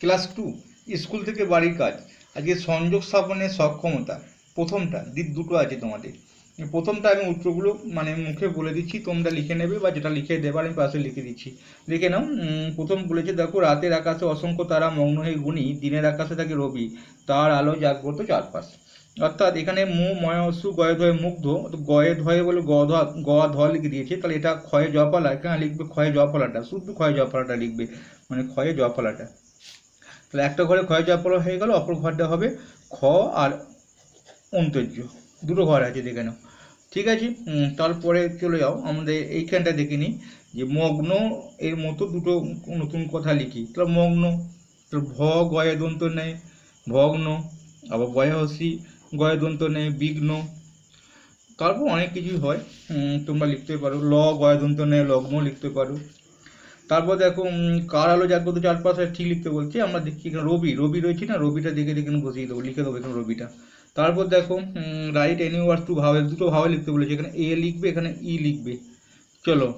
Class two, school থেকে বাড়ির কাজ। আজকে সংযোগ স্থাপনের সক্ষমতা, প্রথমটা, দিক দুটো আছে তোমাদের। প্রথমটা আমি উত্তরগুলো মানে মুখে বলে দিচ্ছি, তোমরা লিখে নেবে বা যেটা লিখে দেবার আমি পাশে লিখে দিচ্ছি। লিখে নাও প্রথম বলেছে, দেখো, রাতের আকাশে অসংখ্য তারা মগ্ন হয়ে গুণি, দিনের আকাশে থাকে রবি, তার আলো জাগ্রত চারপাশ। অর্থাৎ এখানে মু ময়সু গয়ে, ধয়ে, মুগ্ধ, গয়ে, ধয়ে বলে গ, ধ গ, ধ লিখে দিয়েছে, তাহলে এটা ক্ষয়ে জপালা এখানে লিখবে ক্ষয়ে জপালাটা শুদ্ধ ক্ষয়ে জপালাটা লিখবে মানে ক্ষয়ে জপালাটা তাহলে একটা ঘরে ক্ষয় জপালা হয়ে গেল, অপর ঘরটা হবে খ আর অন্তর্য। দুটো ঘর আছে দেখে নাও। ঠিক আছে? তারপরে চলে যাও। আমাদের এইখানটা দেখে নিই যে মগ্ন এর মতো দুটো নতুন কথা লিখি। তাহলে মগ্ন তাহলে ভ গয়ে দন্ত নেই ভগ্ন, আবার বয়সী গয়ে দন্ত নেই বিঘ্ন। তারপর অনেক কিছুই হয়। তোমরা লিখতে পারো। ল গয়ে দন্ত নেই লগ্ন লিখতে পারো। তারপর দেখো কার আলো জাগ্রত চারপাশে? ঠিক লিখতে বলছি, আমরা দেখি এখানে রবি। রবি রয়েছে না? রবিটা দেখে দেখে বসিয়ে দেবো, লিখে দেবো এখানে রবিটা। তারপর দেখো write any word two vowel দুটো ভাওয়েল লিখতে বলেছে। এখানে এ লিখবে, এখানে ই লিখবে। চলো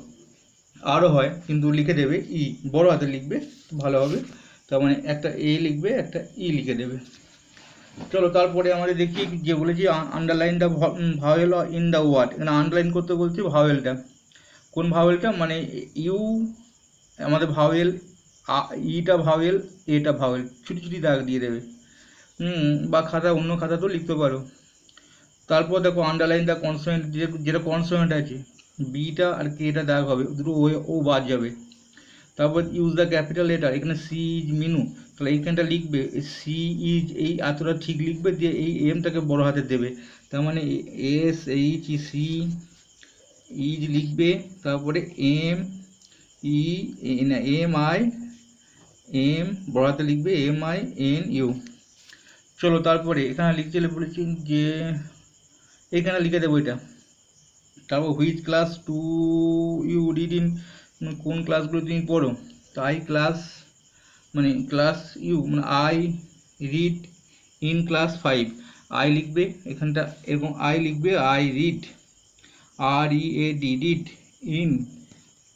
আরও হয়, কিন্তু লিখে দেবে ই বড় হাতে লিখবে, ভালো হবে। তার মানে একটা এ লিখবে, একটা ই লিখে দেবে। চলো, তারপরে আমাদের দেখি যে বলেছি underline the vowel in the word এখানে আন্ডারলাইন করতে বলছি ভাওয়েলটা কোন ভাওয়েলটা মানে ইউ আমাদের ভাওয়েল ইটা ভাওয়েল, এটা ভাওয়েল, ছুটি ছুটি দাগ দিয়ে দেবে। বা খাতা, অন্য খাতাতেও লিখতে পারো। তারপর দেখো আন্ডারলাইন দ্য কনসোনেন্ট যেটা কনসোনেন্ট আছে, বিটা আর কেটা দাগ হবে, দুটো ও ও বাদ যাবে। তারপর ইউজ দ্য ক্যাপিটাল লেটার এখানে সি ইজ মিনু তাহলে এইখানটা লিখবে সি ইজ এই এতটা ঠিক লিখবে দিয়ে এই এমটাকে বড় হাতে দেবে। তার মানে এস এইচ সি ইজ লিখবে, তারপরে M E M I M বড় হাতে লিখবে এম আই এন ইউ চলো তারপরে এখানে লিখতে বলেছি যে, এখানে লিখে দেবো এটা। তারপর which class do you read in কোন ক্লাসগুলো তুমি পড়ো? তো আই ক্লাস মানে ক্লাস ইউ মানে I read in class five I লিখবে, এখানটা এরকম আই লিখবে I read R E A D read in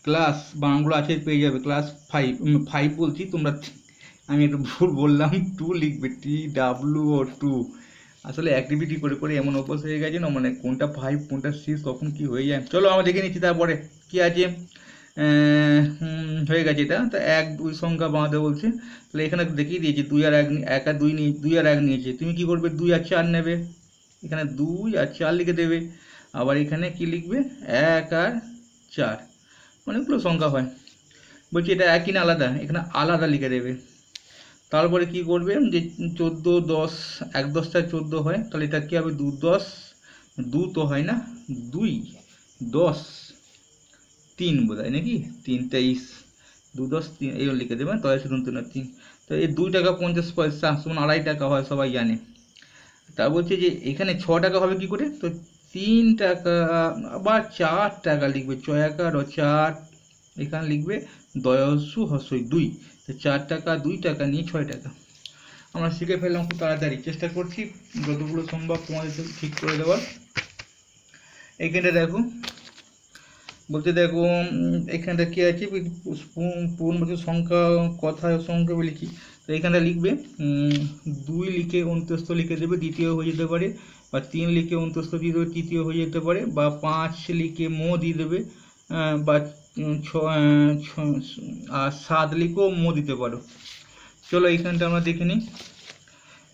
class Bangla আছে, পেয়ে যাবে। ক্লাস ফাইভ ফাইভ বলছি, তোমরা আমি একটু ভুল বললাম। টু লিখবে টি ডাব্লু ও টু আসলে অ্যাক্টিভিটি করে করে এমন অভ্যাস হয়ে গেছে না মানে কোনটা ফাইভ কোনটা সিক্স তখন কি হয়ে যায়। চলো, আমরা দেখে নিচ্ছি তারপরে। কি আছে? হয়ে গেছে এটা। তো এক, দুই সংখ্যা বাঁধতে বলছে। তাহলে এখানে দেখিয়ে দিয়েছি, দুই আর এক এক আর দুই নিয়ে, দুই আর এক নিয়েছে। তুমি কি করবে? দুই আর চার নেবে। এখানে দুই আর চার লিখে দেবে। আবার এখানে কি লিখবে? এক আর চার। অনেকগুলো সংখ্যা হয়। বলছি এটা একই না আলাদা? এখানে আলাদা লিখে দেবে। তারপরে কি করবে? যে চোদ্দ, দশ, এক দশটা চোদ্দ হয়, তাহলে এটা কী হবে? দু দশ, দু তো হয় না, দুই, দশ, তিন বোধ হয় নাকি? তিন, তেইশ, দু দশ, তিন, এই লিখে দেবেন তয় শুধু তিন আর তিন। তো এই দুই টাকা পঞ্চাশ পয়সা, সমান আড়াই টাকা হয়, সবাই জানে। তা বলছে যে এখানে ছ টাকা হবে কি করে? তো তিন টাকা বা চার টাকা লিখবে ছয় একার ও চার, এখানে লিখবে, দয়সু হসই দুই। তো চার টাকা, দুই টাকা নিয়ে ছয় টাকা। আমরা শিখে ফেললাম খুব তাড়াতাড়ি। চেষ্টা করছি যতগুলো সম্ভব তোমাদের ঠিক করে দেওয়ার। এইখানটা দেখো, বলতে দেখো এখানটা কি আছে? পূর্ণ- সংখ্যা কথা সংখ্যা বলে কি তো এখানটা লিখবে দুই লিখে অন্তস্থ লিখে দেবে, দ্বিতীয় হয়ে যেতে পারে, বা তিন লিখে অন্তস্থ দিয়ে দেবে, তৃতীয় হয়ে যেতে পারে, বা পাঁচ লিখে মো দিয়ে দেবে বা আর সাত লিখেও মো দিতে পারো। চলো এইখানটা আমরা দেখে নিই।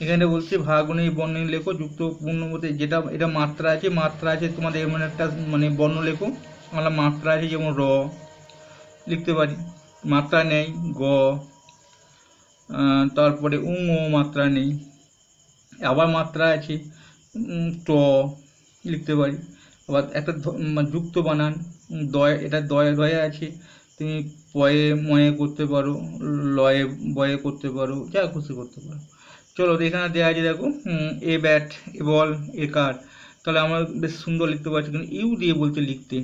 এখানে বলছে, ভাগুনি বর্ণ লেখো, যুক্ত মতে যেটা, এটা মাত্রা আছে মাত্রা আছে তোমাদের এমন একটা মানে বর্ণ লেখো, আমরা মাত্রা আছে যেমন র, লিখতে পারি। মাত্রা নেই, গ তারপরে উং ও মাত্রা নেই। আবার মাত্রা আছে ট লিখতে পারি। আবার একটা মানে যুক্ত বানান উম, দয় এটা দয়ে দয়ে আছে। তুমি পয়ে ময়ে করতে পারো লয়ে বয়ে করতে পারো যা খুশি করতে পারো। চলো এখানে দেওয়া আছে দেখো এ ব্যাট এ বল এ কার। তাহলে আমরা বেশ সুন্দর লিখতে পারছি কিন্তু ইউ দিয়ে বলতে লিখতে।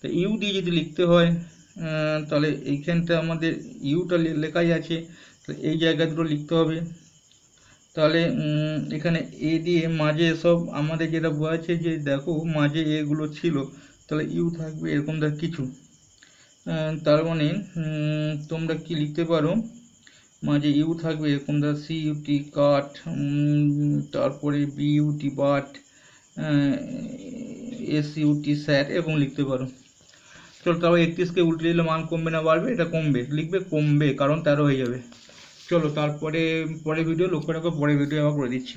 তো ইউ দিয়ে যদি লিখতে হয় তাহলে এইখানটা আমাদের ইউটা লেখাই আছে। তো এই জায়গা দুটো লিখতে হবে। তাহলে এখানে এ দিয়ে মাঝে সব আমাদের যেটা বোঝাচ্ছে যে, দেখো মাঝে এগুলো ছিল, তাহলে ইউ থাকবে এরকম দেখ কিছু। তার মানে তোমরা কি লিখতে পারো? মাঝে ইউ থাকবে এরকম ধর সি ইউটি কাট তারপরে B U T but S U T sat এরকম লিখতে পারো। চলো তারপর একত্রিশকে উল্টে দিলে মান কমবে না বাড়বে? এটা কমবে। লিখবে কমবে, কারণ তেরো হয়ে যাবে। চলো তারপরে পরের ভিডিও লক্ষ্য রাখো পরে ভিডিও আবার করে দিচ্ছি।